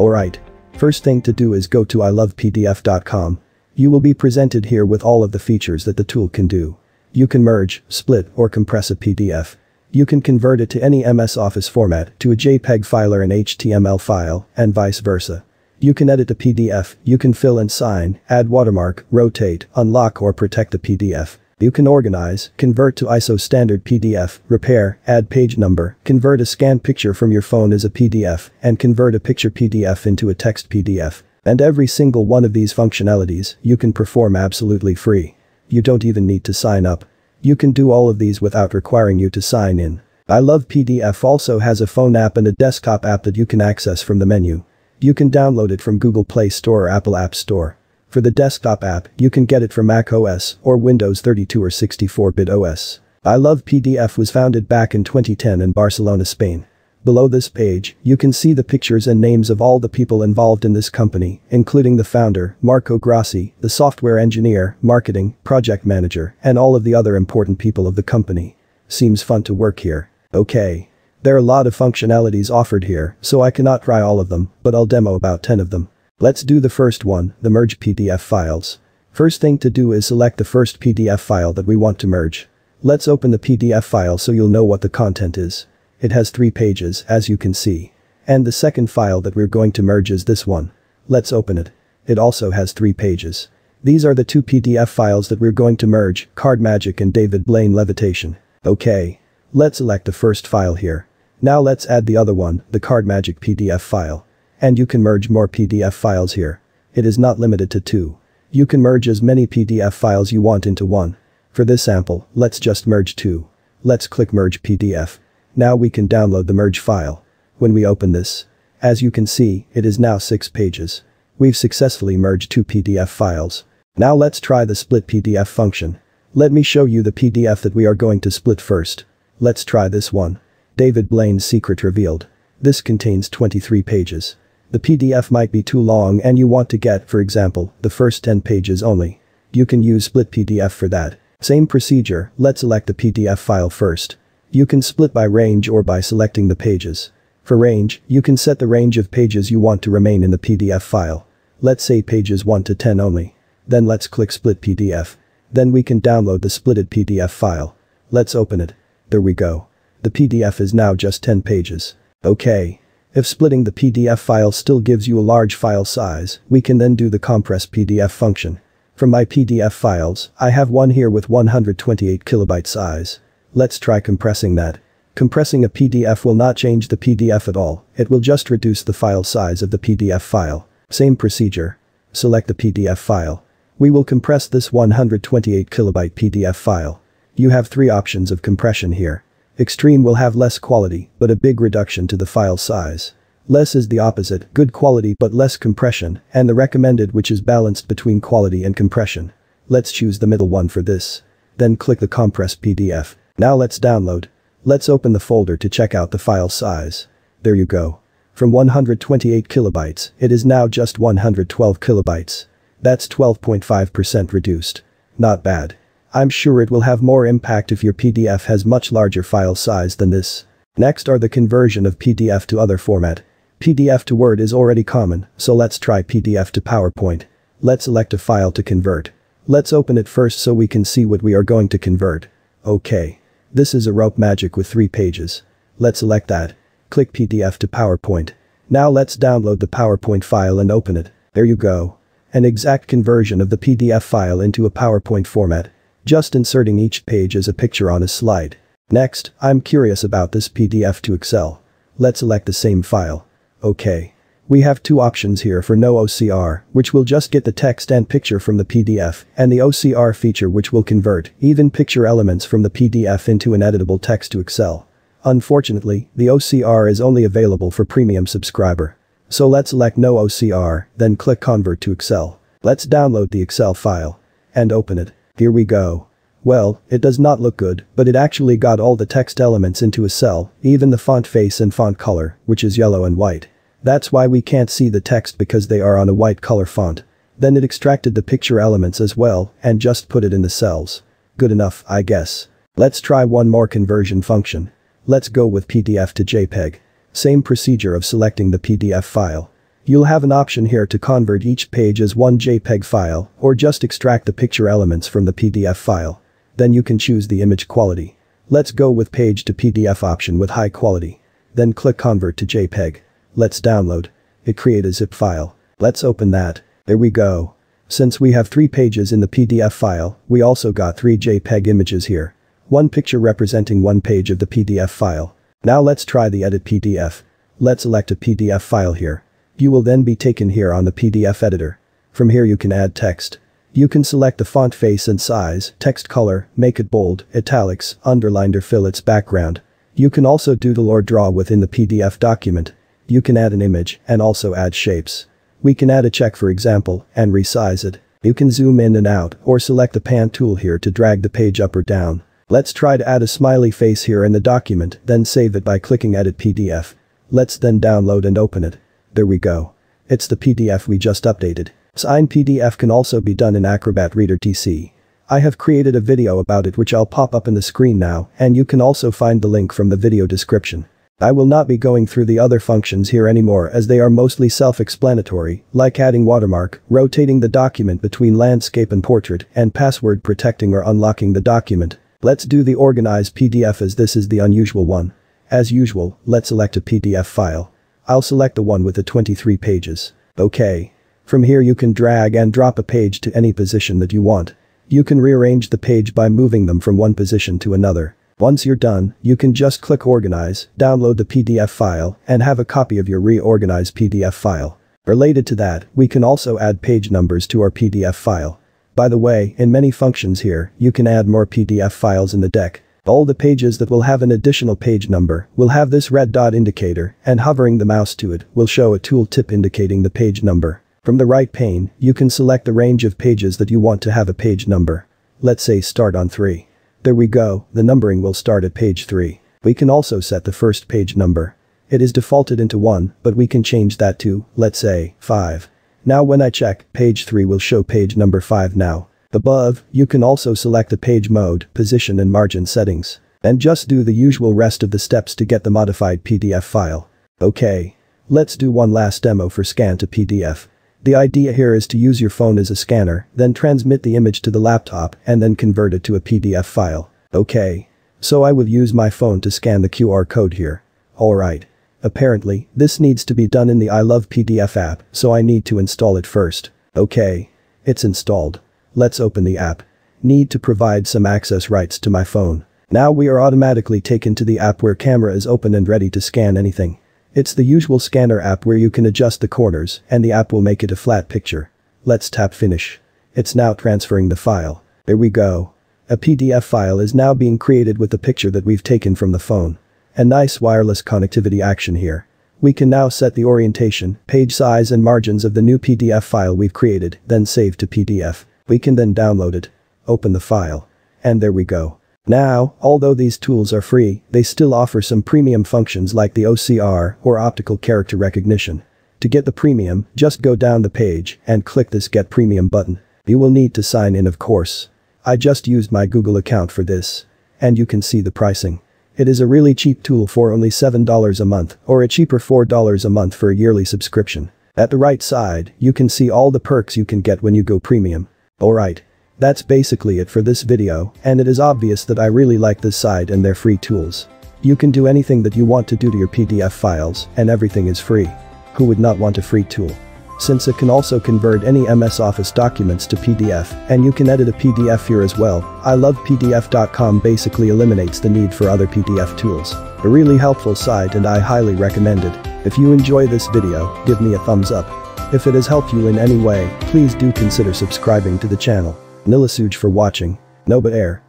Alright. First thing to do is go to ilovepdf.com. You will be presented here with all of the features that the tool can do. You can merge, split, or compress a PDF. You can convert it to any MS Office format to a JPEG file or an HTML file, and vice versa. You can edit a PDF, you can fill and sign, add watermark, rotate, unlock or protect the PDF. You can organize, convert to ISO standard PDF, repair, add page number, convert a scanned picture from your phone as a PDF, and convert a picture PDF into a text PDF. And every single one of these functionalities you can perform absolutely free. You don't even need to sign up. You can do all of these without requiring you to sign in. I Love PDF also has a phone app and a desktop app that you can access from the menu. You can download it from Google Play Store or Apple App Store. For the desktop app, you can get it for Mac OS or Windows 32 or 64-bit OS. I Love PDF was founded back in 2010 in Barcelona, Spain. Below this page, you can see the pictures and names of all the people involved in this company, including the founder, Marco Grassi, the software engineer, marketing, project manager, and all of the other important people of the company. Seems fun to work here. Okay. There are a lot of functionalities offered here, so I cannot try all of them, but I'll demo about 10 of them. Let's do the first one, the merge PDF files. First thing to do is select the first PDF file that we want to merge. Let's open the PDF file so you'll know what the content is. It has three pages, as you can see. And the second file that we're going to merge is this one. Let's open it. It also has three pages. These are the two PDF files that we're going to merge, Card Magic and David Blaine Levitation. Okay. Let's select the first file here. Now let's add the other one, the Card Magic PDF file. And you can merge more PDF files here. It is not limited to two. You can merge as many PDF files you want into one. For this sample, let's just merge two. Let's click Merge PDF. Now we can download the merge file. When we open this, as you can see, it is now 6 pages. We've successfully merged two PDF files. Now let's try the split PDF function. Let me show you the PDF that we are going to split first. Let's try this one. David Blaine's secret revealed. This contains 23 pages. The PDF might be too long and you want to get, for example, the first 10 pages only. You can use split PDF for that. Same procedure, let's select the PDF file first. You can split by range or by selecting the pages. For range, you can set the range of pages you want to remain in the PDF file. Let's say pages 1 to 10 only. Then let's click split PDF. Then we can download the splitted PDF file. Let's open it. There we go. The PDF is now just 10 pages. Okay. If splitting the PDF file still gives you a large file size, we can then do the compress PDF function. From my PDF files, I have one here with 128 kilobyte size. Let's try compressing that. Compressing a PDF will not change the PDF at all, it will just reduce the file size of the PDF file. Same procedure. Select the PDF file. We will compress this 128 kilobyte PDF file. You have three options of compression here. Extreme will have less quality, but a big reduction to the file size. Less is the opposite, good quality but less compression, and the recommended which is balanced between quality and compression. Let's choose the middle one for this. Then click the compress PDF. Now let's download. Let's open the folder to check out the file size. There you go. From 128 kilobytes, it is now just 112 kilobytes. That's 12.5% reduced. Not bad. I'm sure it will have more impact if your PDF has much larger file size than this. Next are the conversion of PDF to other format. PDF to Word is already common, so let's try PDF to PowerPoint. Let's select a file to convert. Let's open it first so we can see what we are going to convert. Okay. This is a rope magic with three pages. Let's select that. Click PDF to PowerPoint. Now let's download the PowerPoint file and open it. There you go. An exact conversion of the PDF file into a PowerPoint format. Just inserting each page as a picture on a slide. Next, I'm curious about this PDF to Excel. Let's select the same file. Okay. We have two options here for no OCR, which will just get the text and picture from the PDF, and the OCR feature which will convert even picture elements from the PDF into an editable text to Excel. Unfortunately, the OCR is only available for premium subscriber. So let's select no OCR, then click convert to Excel. Let's download the Excel file. And open it. Here we go. Well, it does not look good, but it actually got all the text elements into a cell, even the font face and font color, which is yellow and white. That's why we can't see the text because they are on a white color font. Then it extracted the picture elements as well and just put it in the cells. Good enough, I guess. Let's try one more conversion function. Let's go with PDF to JPEG. Same procedure of selecting the PDF file. You'll have an option here to convert each page as one JPEG file or just extract the picture elements from the PDF file. Then you can choose the image quality. Let's go with page to PDF option with high quality. Then click convert to JPEG. Let's download. It create a zip file. Let's open that. There we go. Since we have three pages in the PDF file, we also got three JPEG images here. One picture representing one page of the PDF file. Now let's try the edit PDF. Let's select a PDF file here. You will then be taken here on the PDF editor. From here you can add text. You can select the font face and size, text color, make it bold, italics, underlined or fill its background. You can also doodle or draw within the PDF document. You can add an image and also add shapes. We can add a check for example and resize it. You can zoom in and out or select the pan tool here to drag the page up or down. Let's try to add a smiley face here in the document then save it by clicking edit PDF. Let's then download and open it. There we go. It's the PDF we just updated. Sign PDF can also be done in Acrobat Reader DC. I have created a video about it which I'll pop up in the screen now and you can also find the link from the video description. I will not be going through the other functions here anymore as they are mostly self-explanatory, like adding watermark, rotating the document between landscape and portrait, and password protecting or unlocking the document. Let's do the organize PDF as this is the unusual one. As usual, let's select a PDF file. I'll select the one with the 23 pages. Okay. From here you can drag and drop a page to any position that you want. You can rearrange the page by moving them from one position to another. Once you're done, you can just click organize, download the PDF file, and have a copy of your reorganized PDF file. Related to that, we can also add page numbers to our PDF file. By the way, in many functions here, you can add more PDF files in the deck. All the pages that will have an additional page number will have this red dot indicator and hovering the mouse to it will show a tooltip indicating the page number. From the right pane, you can select the range of pages that you want to have a page number. Let's say start on 3. There we go, the numbering will start at page 3. We can also set the first page number. It is defaulted into 1, but we can change that to, let's say, 5. Now when I check, page 3 will show page number 5 now. Above, you can also select the page mode, position and margin settings. And just do the usual rest of the steps to get the modified PDF file. Okay. Let's do one last demo for scan to PDF. The idea here is to use your phone as a scanner, then transmit the image to the laptop and then convert it to a PDF file. Okay. So I will use my phone to scan the QR code here. Alright. Apparently, this needs to be done in the I Love PDF app, so I need to install it first. Okay. It's installed. Let's open the app. Need to provide some access rights to my phone. Now we are automatically taken to the app where camera is open and ready to scan anything. It's the usual scanner app where you can adjust the corners and the app will make it a flat picture. Let's tap finish. It's now transferring the file. There we go. A PDF file is now being created with the picture that we've taken from the phone. A nice wireless connectivity action here. We can now set the orientation, page size and margins of the new PDF file we've created, then save to PDF. We can then download it. Open the file. And there we go. Now, although these tools are free, they still offer some premium functions like the OCR or optical character recognition. To get the premium, just go down the page and click this get premium button. You will need to sign in of course. I just used my Google account for this. And you can see the pricing. It is a really cheap tool for only $7 a month or a cheaper $4 a month for a yearly subscription. At the right side, you can see all the perks you can get when you go premium. Alright. That's basically it for this video, and it is obvious that I really like this site and their free tools. You can do anything that you want to do to your PDF files, and everything is free. Who would not want a free tool? Since it can also convert any MS Office documents to PDF, and you can edit a PDF here as well, I love PDF.com basically eliminates the need for other PDF tools. A really helpful site and I highly recommend it. If you enjoy this video, give me a thumbs up. If it has helped you in any way, please do consider subscribing to the channel. Nilasuj for watching. Noba Air.